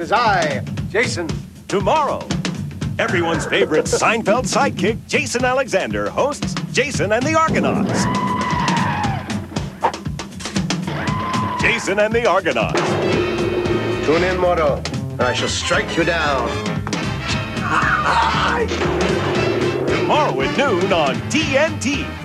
Is I, Jason. Tomorrow, everyone's favorite Seinfeld sidekick, Jason Alexander, hosts Jason and the Argonauts. Jason and the Argonauts. Tune in, tomorrow. and I shall strike you down. Tomorrow at noon on TNT.